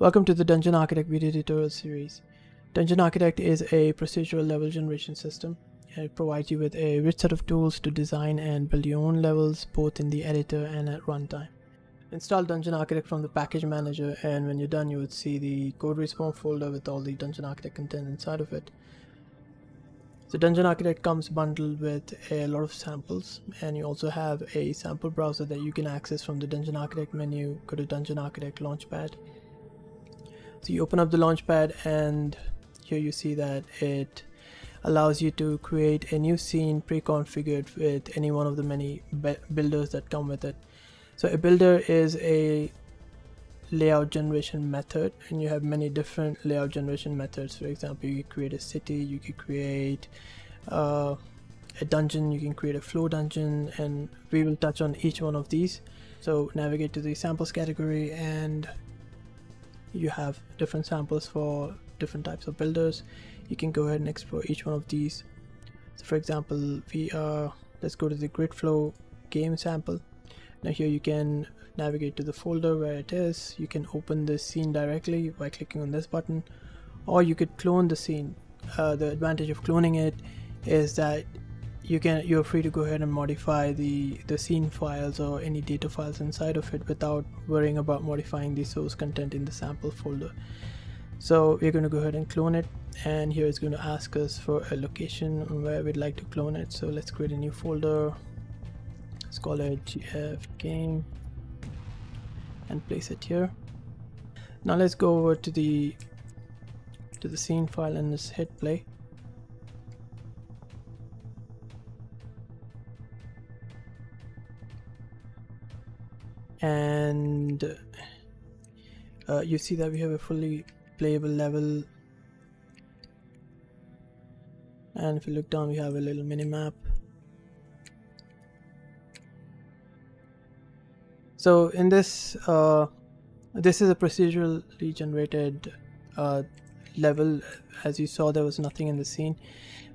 Welcome to the Dungeon Architect video tutorial series. Dungeon Architect is a procedural level generation system. It provides you with a rich set of tools to design and build your own levels both in the editor and at runtime. Install Dungeon Architect from the package manager and when you're done you would see the code respawn folder with all the Dungeon Architect content inside of it. So Dungeon Architect comes bundled with a lot of samples and you also have a sample browser that you can access from the Dungeon Architect menu. Go to Dungeon Architect Launchpad. So you open up the Launchpad and here you see that it allows you to create a new scene pre-configured with any one of the many builders that come with it. So a builder is a layout generation method and you have many different layout generation methods for example you create a city you could create uh, a dungeon you can create a flow dungeon and we will touch on each one of these so navigate to the samples category and you have different samples for different types of builders. You can go ahead and explore each one of these. So for example we are let's go to the grid flow game sample. Now here you can navigate to the folder where it is. You can open the scene directly by clicking on this button. Or you could clone the scene. Uh, the advantage of cloning it is that you can you're free to go ahead and modify the the scene files or any data files inside of it without worrying about modifying the source content in the sample folder. So we're going to go ahead and clone it and here it's going to ask us for a location where we'd like to clone it. So let's create a new folder let's call it gf game and place it here. Now let's go over to the to the scene file and let's hit play and uh, you see that we have a fully playable level. And if you look down we have a little mini map. So in this uh, this is a procedurally generated uh, level. As you saw there was nothing in the scene.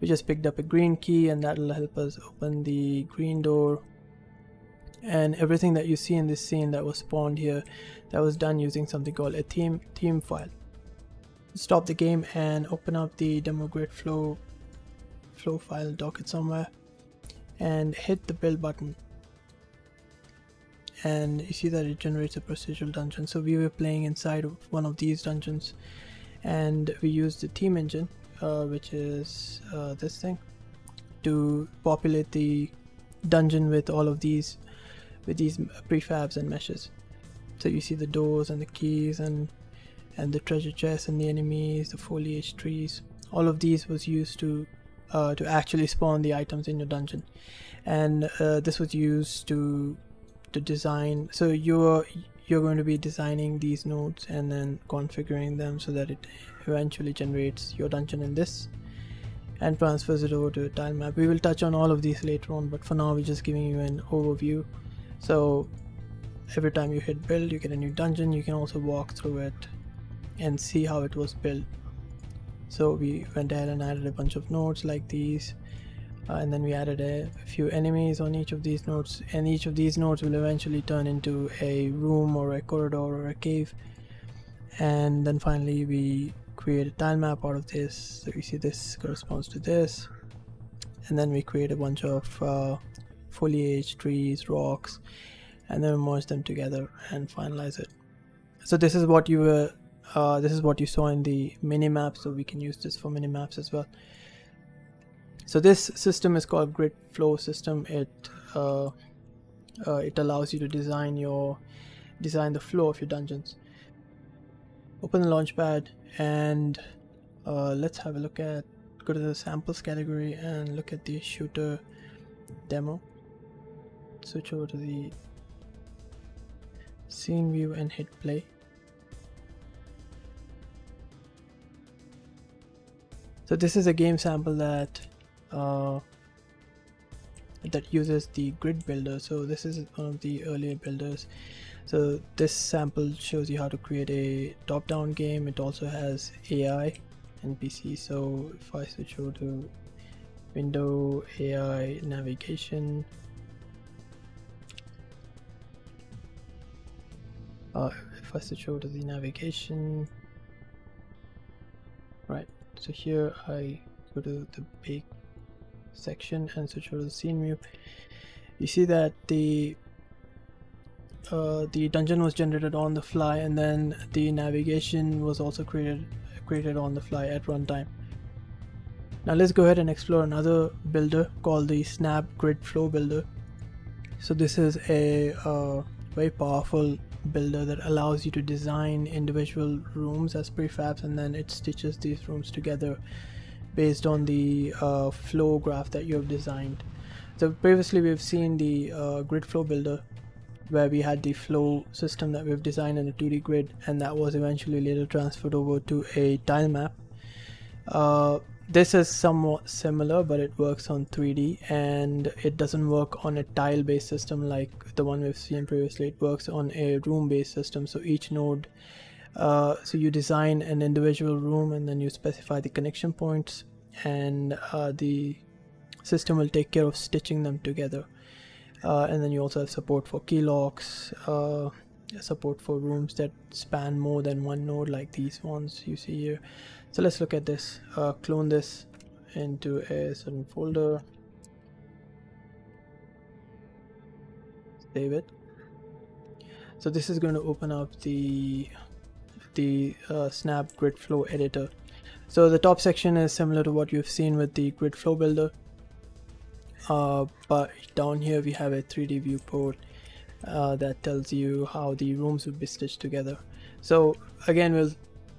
We just picked up a green key and that will help us open the green door and everything that you see in this scene that was spawned here that was done using something called a theme theme file. Stop the game and open up the demo grid flow flow file docket somewhere and hit the build button. And you see that it generates a procedural dungeon. So we were playing inside of one of these dungeons and we used the theme engine uh, which is uh, this thing to populate the dungeon with all of these with these prefabs and meshes. So you see the doors and the keys and and the treasure chests and the enemies the foliage trees. All of these was used to uh, to actually spawn the items in your dungeon. And uh, this was used to to design so you're you're going to be designing these nodes and then configuring them so that it eventually generates your dungeon in this and transfers it over to a tile map. We will touch on all of these later on but for now we're just giving you an overview so every time you hit build you get a new dungeon. You can also walk through it and see how it was built. So we went ahead and added a bunch of nodes like these uh, and then we added a, few enemies on each of these nodes and each of these nodes will eventually turn into a room or a corridor or a cave. And then finally we create a tile map out of this. So you see this corresponds to this. And then we create a bunch of uh, foliage trees rocks and then merge them together and finalize it. So this is what you were uh, this is what you saw in the mini map so we can use this for mini maps as well. So this system is called grid flow system. It uh, uh, it allows you to design your design the flow of your dungeons. Open the launchpad and uh, let's have a look at go to the samples category and look at the shooter demo switch over to the scene view and hit play. So this is a game sample that uh, that uses the grid builder. So this is one of the earlier builders. So this sample shows you how to create a top-down game. It also has AI NPC so if I switch over to window AI navigation uh, if I switch over to the navigation right so here I go to the big section and switch over to the scene view. You see that the uh, the dungeon was generated on the fly and then the navigation was also created created on the fly at runtime. Now let's go ahead and explore another builder called the snap grid flow builder. So this is a uh, very powerful builder that allows you to design individual rooms as prefabs and then it stitches these rooms together based on the uh, flow graph that you have designed so previously we've seen the uh, grid flow builder where we had the flow system that we've designed in a 2D grid and that was eventually later transferred over to a tile map. Uh, this is somewhat similar but it works on 3D and it doesn't work on a tile based system like the one we've seen previously. It works on a room based system so each node uh, so you design an individual room and then you specify the connection points and uh, the system will take care of stitching them together uh, and then you also have support for key locks uh, support for rooms that span more than one node like these ones you see here so let's look at this. Uh, clone this into a certain folder. Save it. So this is going to open up the the uh, snap grid flow editor. So the top section is similar to what you've seen with the grid flow builder. Uh, but down here we have a 3d viewport uh, that tells you how the rooms would be stitched together. So again we'll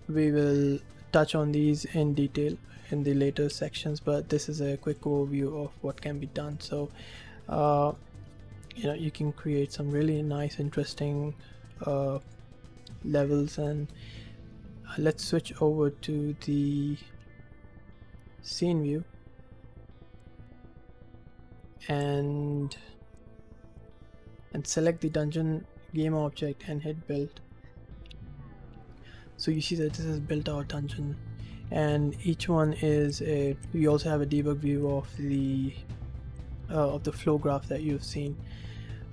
we will touch on these in detail in the later sections but this is a quick overview of what can be done. So uh, you know you can create some really nice interesting uh, levels. And uh, let's switch over to the scene view. And and select the dungeon game object and hit build so you see that this is built our dungeon. And each one is a we also have a debug view of the uh, of the flow graph that you've seen.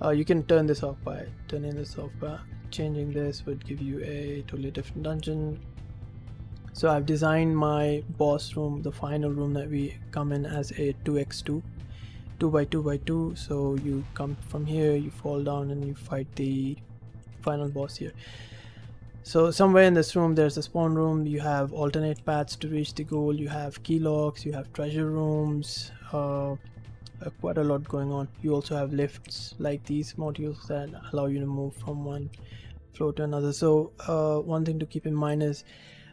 Uh, you can turn this off by turning this off by changing this would give you a totally different dungeon. So I've designed my boss room the final room that we come in as a 2x2 2 by 2 by 2 so you come from here you fall down and you fight the final boss here so somewhere in this room there's a spawn room. You have alternate paths to reach the goal. You have key locks. You have treasure rooms. Uh, uh, quite a lot going on. You also have lifts like these modules that allow you to move from one floor to another. So uh, one thing to keep in mind is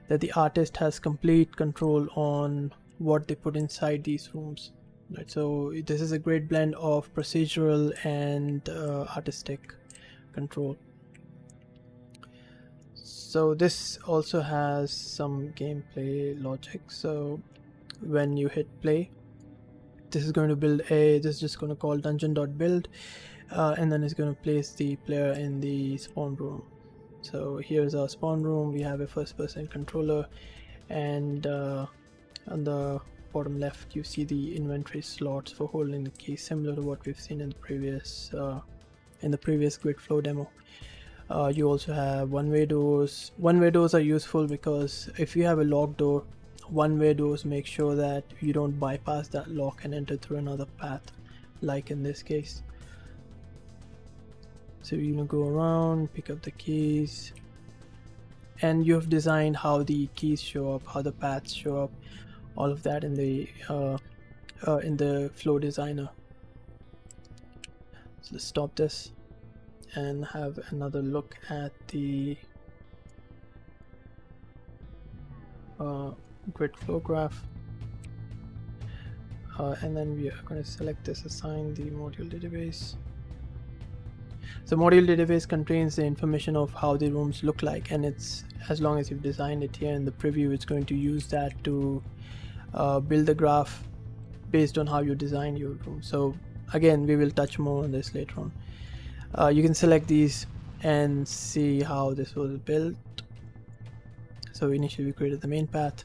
that the artist has complete control on what they put inside these rooms right? So this is a great blend of procedural and uh, artistic control so this also has some gameplay logic. So when you hit play this is going to build a this is just going to call dungeon.build uh, and then it's going to place the player in the spawn room. So here's our spawn room. We have a first person controller and uh, on the bottom left you see the inventory slots for holding the key similar to what we've seen in the previous uh, in the previous grid flow demo uh, you also have one-way doors. One-way doors are useful because if you have a locked door one-way doors make sure that you don't bypass that lock and enter through another path like in this case. So you're gonna go around pick up the keys and you have designed how the keys show up how the paths show up all of that in the uh, uh, in the flow designer. So let's stop this and have another look at the uh, grid flow graph. Uh, and then we are going to select this assign the module database. The module database contains the information of how the rooms look like and it's as long as you've designed it here in the preview it's going to use that to uh, build the graph based on how you design your room. So again we will touch more on this later on uh, you can select these and see how this was built. So initially we created the main path.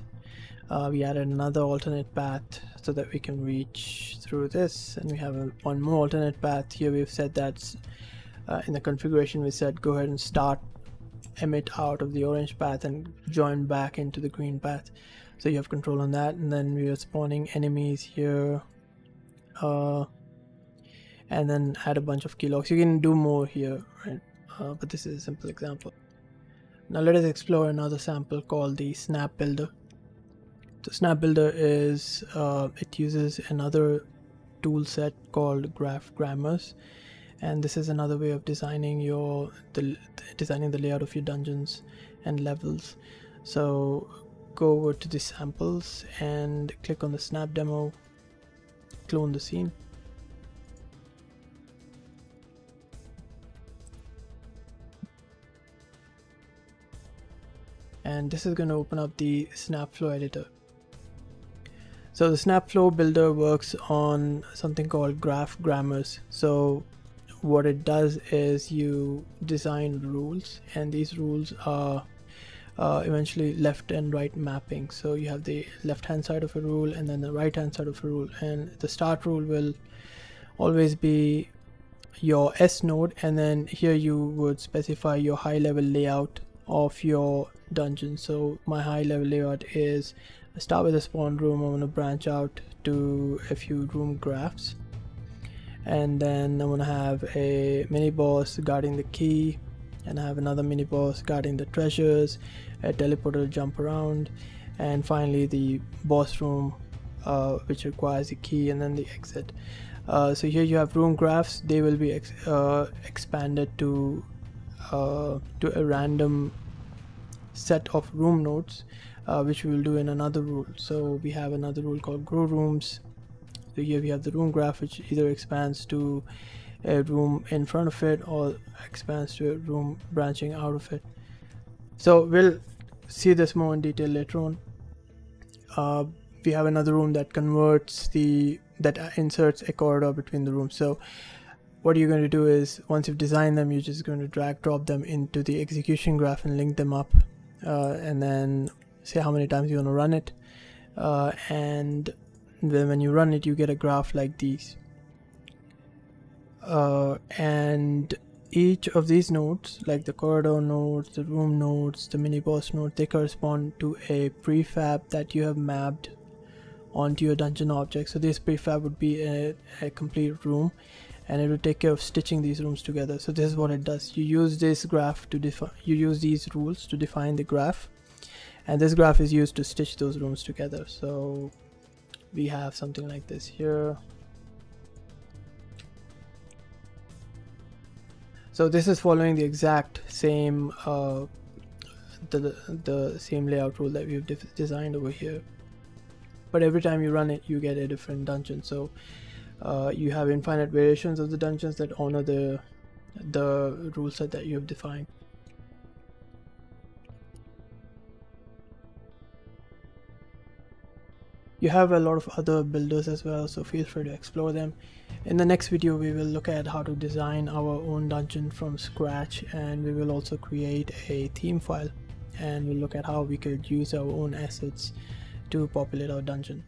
Uh, we added another alternate path so that we can reach through this. And we have a, one more alternate path. Here we've said that uh, in the configuration we said go ahead and start emit out of the orange path and join back into the green path. So you have control on that. And then we are spawning enemies here. Uh, and then add a bunch of keylocks you can do more here right? Uh, but this is a simple example. Now let us explore another sample called the snap builder. The snap builder is uh, it uses another tool set called graph grammars and this is another way of designing your the designing the layout of your dungeons and levels. So go over to the samples and click on the snap demo clone the scene and this is going to open up the snapflow editor. So the snapflow builder works on something called graph grammars. So what it does is you design rules and these rules are uh, eventually left and right mapping. So you have the left hand side of a rule and then the right hand side of a rule and the start rule will always be your s node and then here you would specify your high level layout of your dungeon. So my high level layout is I start with a spawn room I'm to branch out to a few room graphs and then I'm gonna have a mini boss guarding the key and I have another mini boss guarding the treasures a teleporter to jump around and finally the boss room uh, which requires the key and then the exit. Uh, so here you have room graphs they will be ex uh, expanded to uh, to a random set of room nodes uh, which we will do in another rule. So we have another rule called grow rooms. So here we have the room graph which either expands to a room in front of it or expands to a room branching out of it. So we'll see this more in detail later on. Uh, we have another room that converts the that inserts a corridor between the rooms. So what you're going to do is once you've designed them you're just going to drag drop them into the execution graph and link them up uh, and then say how many times you want to run it uh, and then when you run it you get a graph like these. Uh, and each of these nodes like the corridor nodes the room nodes the mini boss node they correspond to a prefab that you have mapped onto your dungeon object. So this prefab would be a, a complete room and it will take care of stitching these rooms together. So this is what it does. You use this graph to define you use these rules to define the graph. And this graph is used to stitch those rooms together. So we have something like this here. So this is following the exact same uh, the, the same layout rule that we've designed over here. But every time you run it you get a different dungeon. So uh, you have infinite variations of the dungeons that honor the the rule set that you have defined. You have a lot of other builders as well so feel free to explore them. In the next video we will look at how to design our own dungeon from scratch and we will also create a theme file and we'll look at how we could use our own assets to populate our dungeon